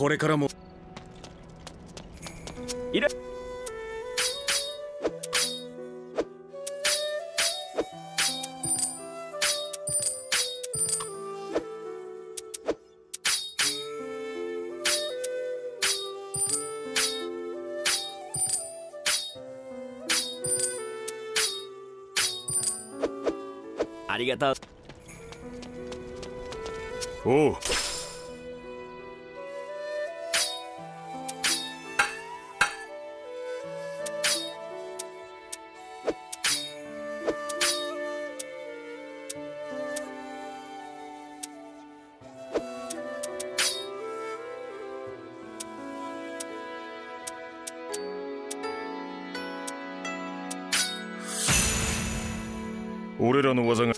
これからも。いれありがとう。おう俺らの技が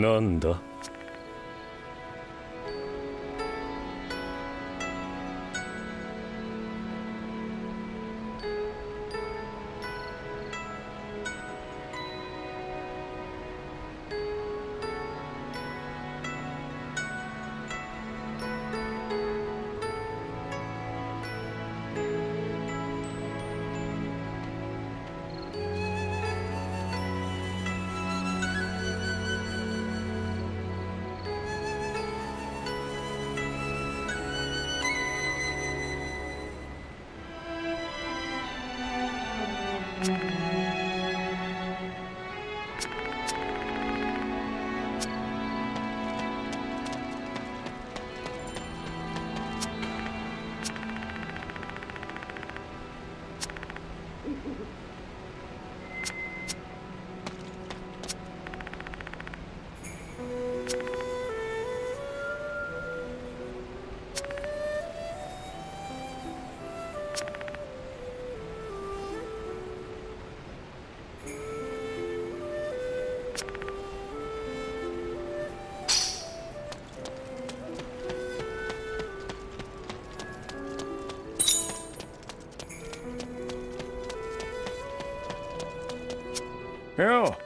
なんだ？よ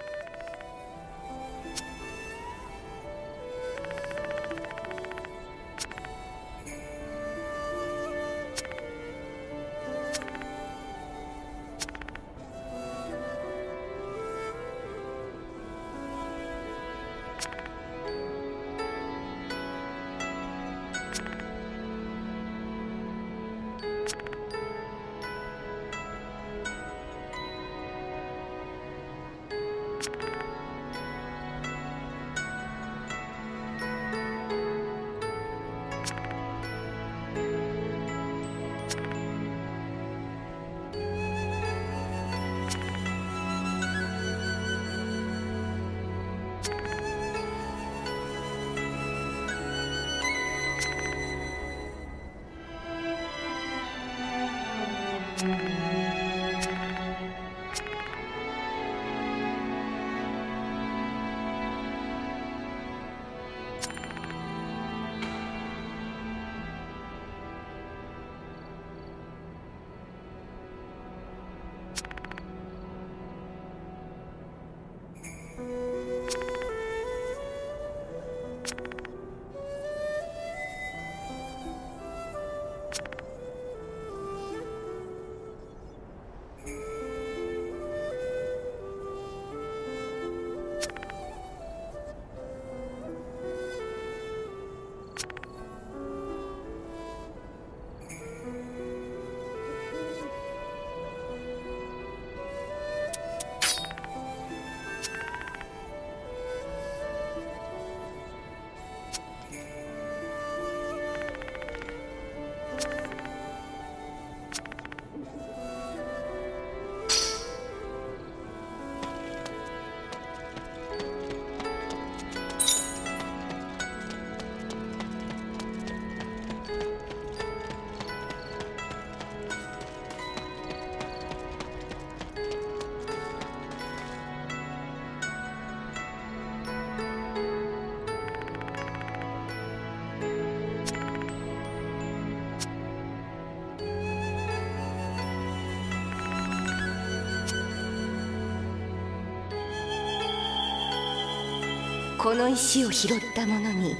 この石を拾った者に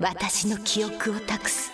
私の記憶を託す。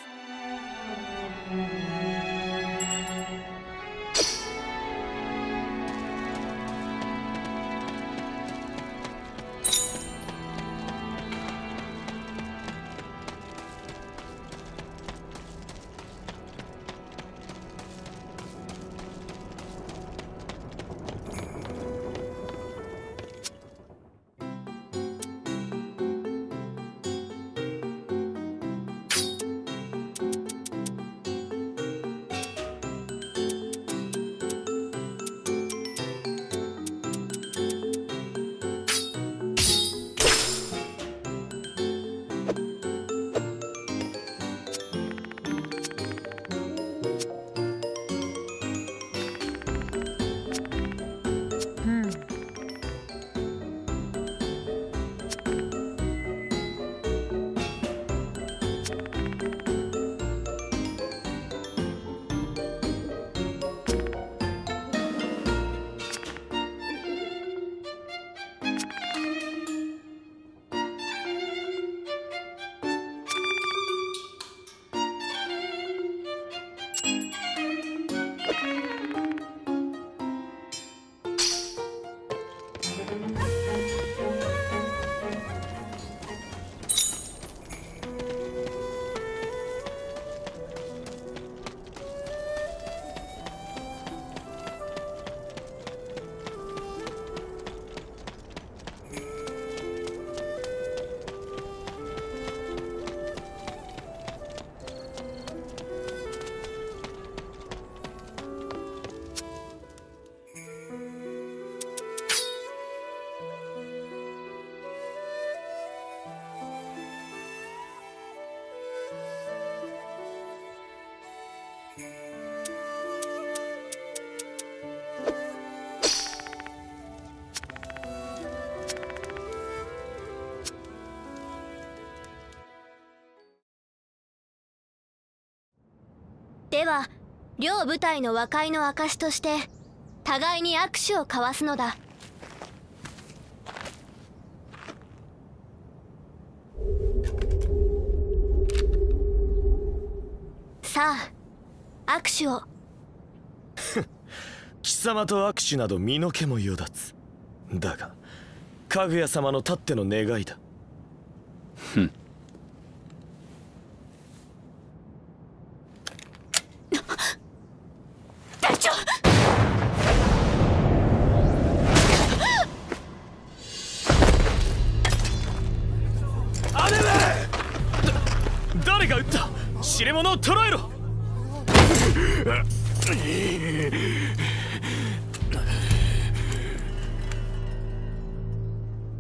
では両部隊の和解の証として互いに握手を交わすのだ。さあ握手を。貴様と握手など身の毛もよだつ。だがかぐや様のたっての願いだ。ふん捕らえろ。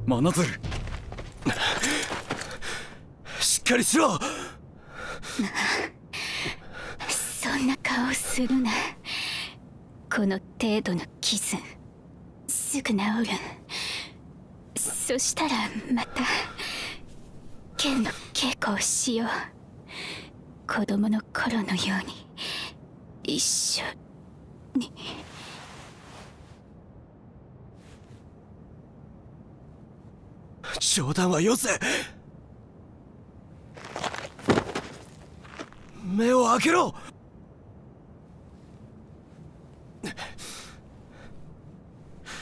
真鶴しっかりしろ。そんな顔するな。この程度の傷すぐ治る。そしたらまた剣の稽古をしよう。子供の頃のように一緒に冗談はよせ。目を開けろ。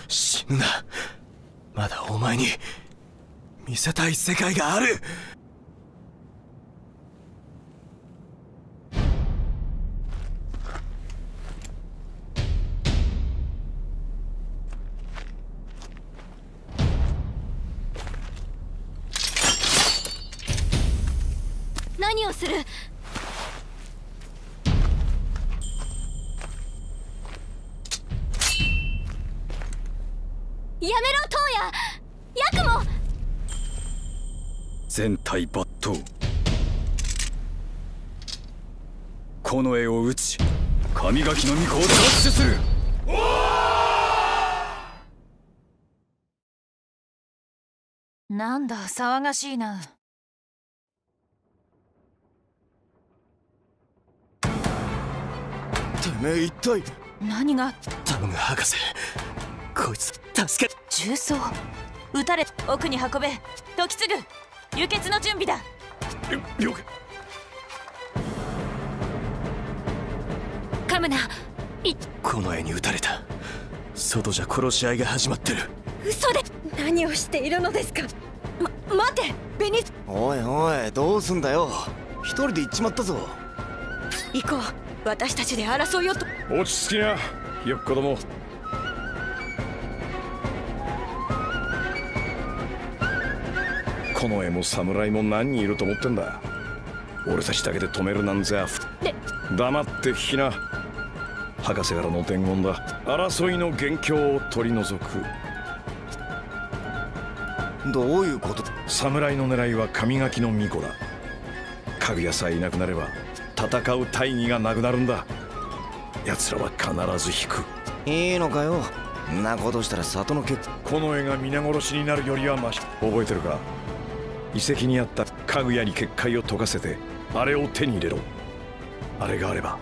死ぬな。まだお前に見せたい世界がある。この絵を打ち神垣の御子を奪取する。なんだ騒がしいな。てめえ一体。何が？頼む博士。こいつ助け重曹。撃たれ奥に運べ。時継ぐ。輸血の準備だ。了解カムナこの絵に撃たれた。外じゃ殺し合いが始まってる。嘘で何をしているのですか。ま待てベニおいおいどうすんだよ。一人で行っちまったぞ。行こう。私たちで争いをと。落ち着きなひよっ子ども。この絵も侍も何人いると思ってんだ。俺たちだけで止めるなんざふ黙って聞きな博士からの伝言だ。争いの元凶を取り除く。どういうこと？侍の狙いは神垣の巫女だ。かぐやさえいなくなれば戦う大義がなくなるんだ。奴らは必ず引く。いいのかよ？んなことしたら里の結この絵が皆殺しになるよりはマシ。覚えてるか？遺跡にあった家具屋に結界を解かせてあれを手に入れろ。あれがあれば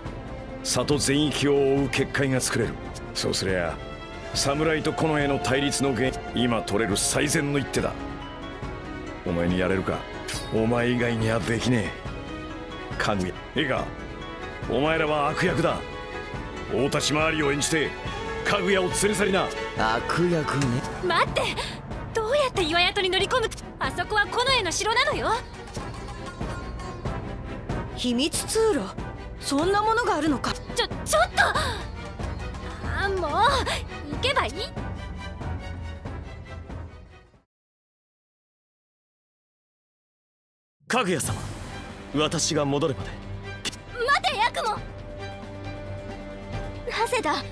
里全域を覆う結界が作れる。そうすりゃ侍とこの絵の対立の原因今取れる最善の一手だ。お前にやれるか？お前以外にはできねえ。家具屋いいかお前らは悪役だ。大立ち回りを演じて家具屋を連れ去りな。悪役ね。待って！どうやって岩宿に乗り込む？あそこはこの絵の城なのよ。秘密通路？そんなものがあるのか？ちょちょっと！あもう行けばいい。かぐや様私が戻るまで。待てヤクモ！なぜだ？なぜ？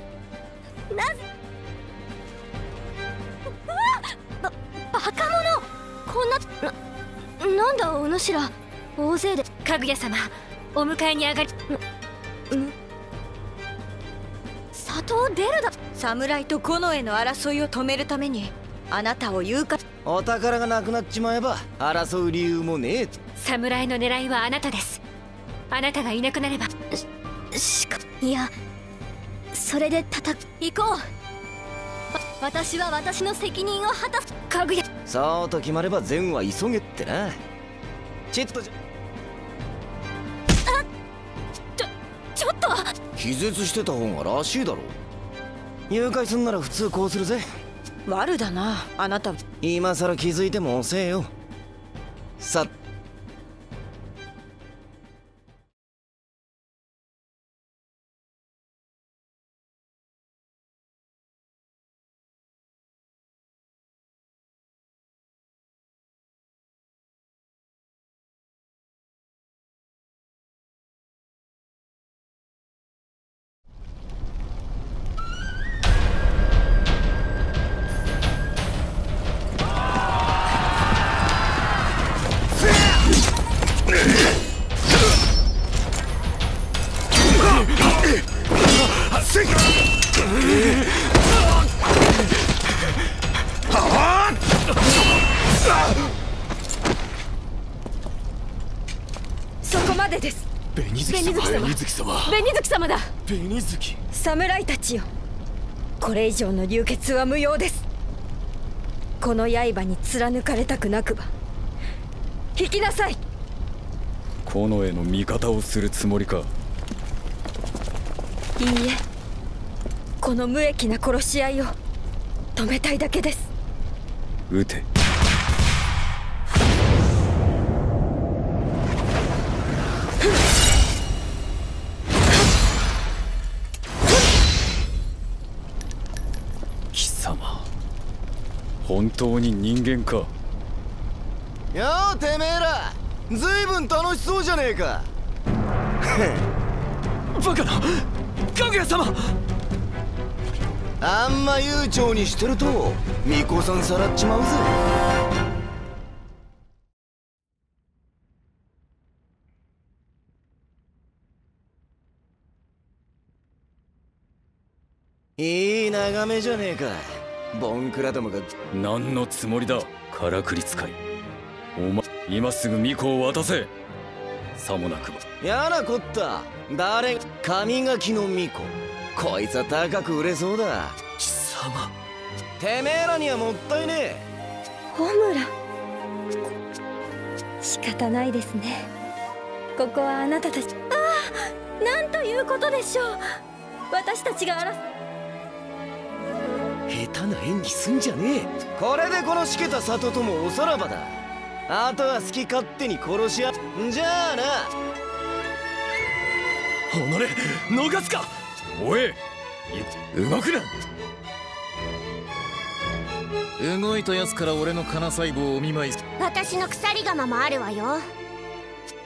うわばバカ者！こんなななんだお主ら。大勢で。かぐや様お迎えに上がり里を出るだ。侍と近衛の争いを止めるためにあなたを誘拐。お宝がなくなっちまえば争う理由もねえ侍の狙いはあなたです。あなたがいなくなれば。しかいやそれで叩く行こう。わ私は私の責任を果たす。かぐやそうと決まれば善は急げってな。ちっとじゃ気絶してた方がらしいだろ。誘拐すんなら普通こうするぜ。悪だなあなた。今さら気づいても遅えよ。さそこまでです。紅月様。紅月様。紅月様。だ。紅月侍たちよ。これ以上の流血は無用です。この刃に貫かれたくなくば。引きなさい。この絵の味方をするつもりか。いいえこの無益な殺し合いを。止めたいだけです。撃て。貴様本当に人間か？ようてめえら。ずいぶん楽しそうじゃねえか。バカな。かぐや様あんま悠長にしてると巫女さんさらっちまうぜ。いい眺めじゃねえかボンクラどもが何のつもりだからくり使い。お前今すぐ巫女を渡せ。さもなくば。やなこった。誰神垣の巫女こいつは高く売れそうだ。貴様。てめえらにはもったいねえ。ホムラ仕方ないですね。ここはあなたたち。ああなんということでしょう。私たちが争下手な演技すんじゃねえ。これでこのしけた里ともおさらばだ。あとは好き勝手に殺し合じゃあな。己逃すかおい動くな。動いたやつから俺の金細胞をお見舞い。私の鎖釜もあるわよ。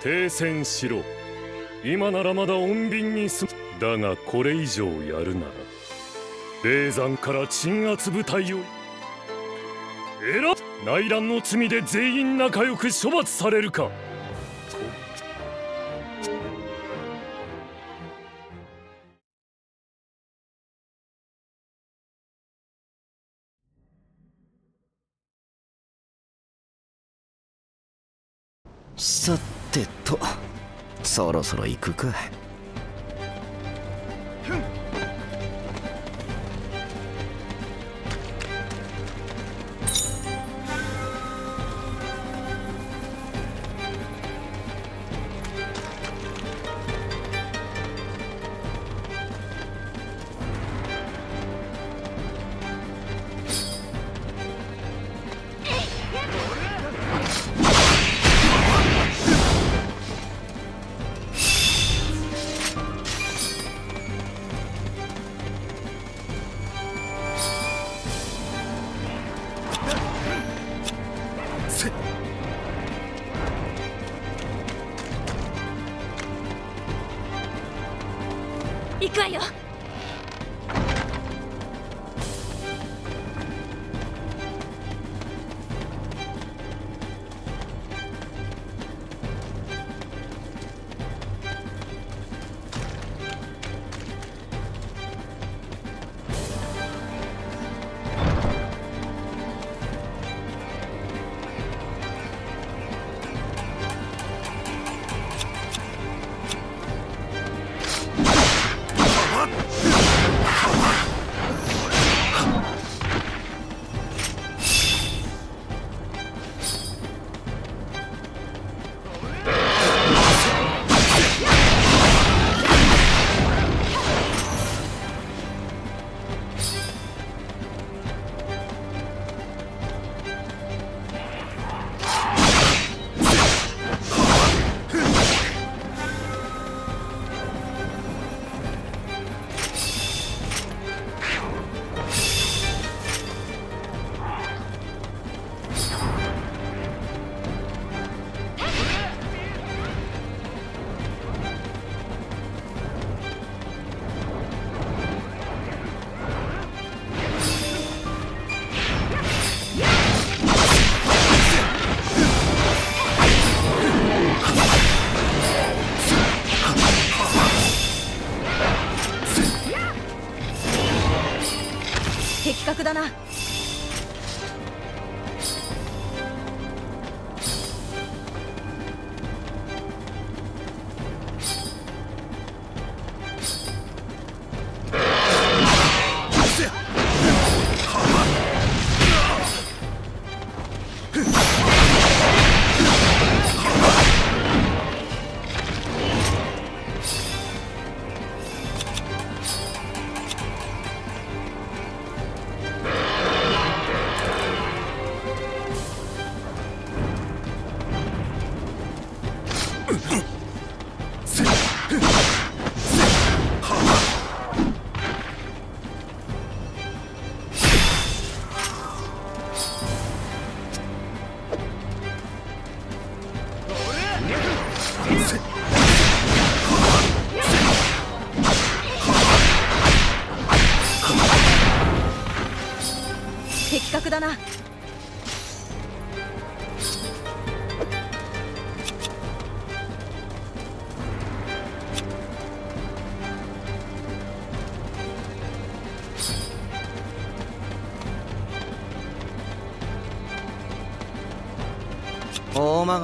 停戦しろ。今ならまだ穏便に済む。だがこれ以上やるなら。霊山から鎮圧部隊を。えら内乱の罪で全員仲良く処罰されるかさてと。そろそろ行くか。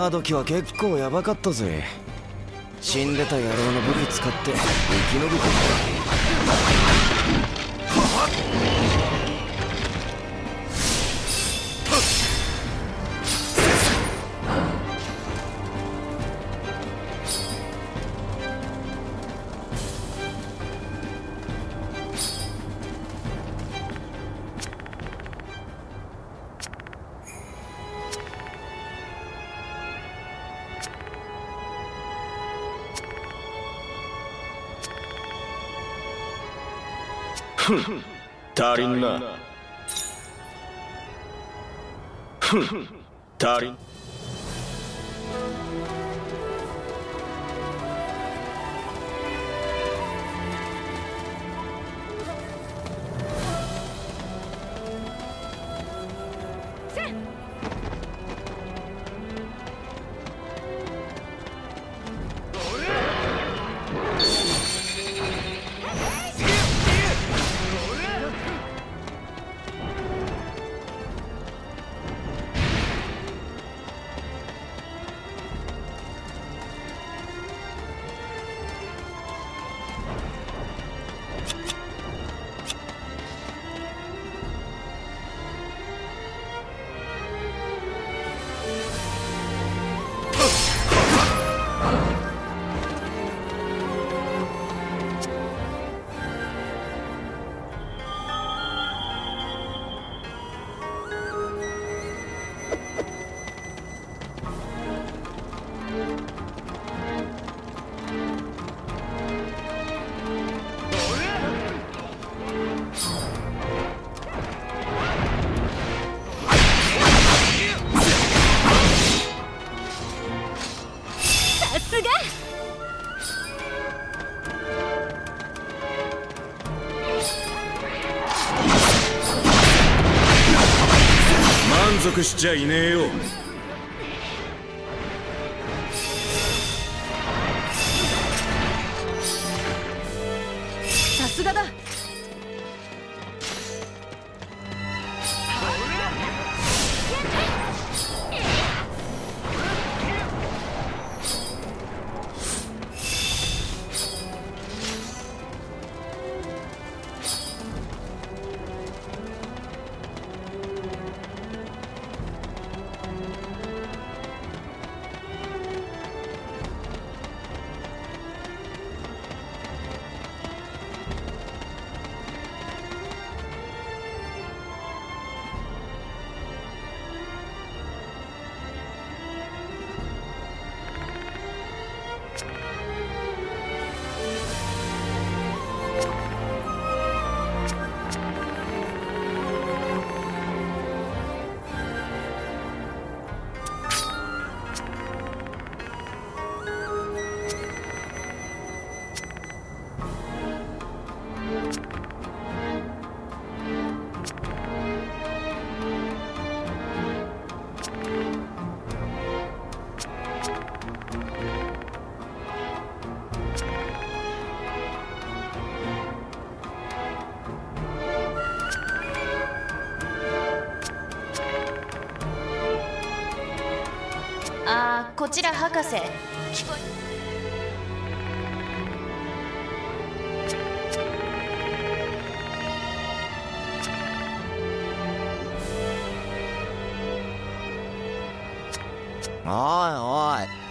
大曲が時は結構ヤバかったぜ。死んでた野郎の武器使って生き延びた。足りん。なふん。足りんさすが満足しちゃいねえよ。士おいおい。